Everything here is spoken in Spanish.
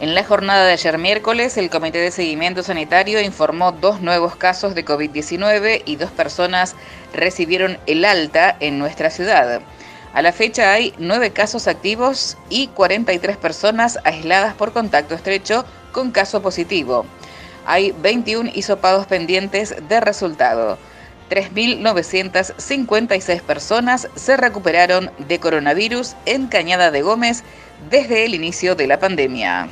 En la jornada de ayer miércoles, el Comité de Seguimiento Sanitario informó dos nuevos casos de COVID-19 y dos personas recibieron el alta en nuestra ciudad. A la fecha hay nueve casos activos y 43 personas aisladas por contacto estrecho con caso positivo. Hay 21 hisopados pendientes de resultado. 3.956 personas se recuperaron de coronavirus en Cañada de Gómez desde el inicio de la pandemia.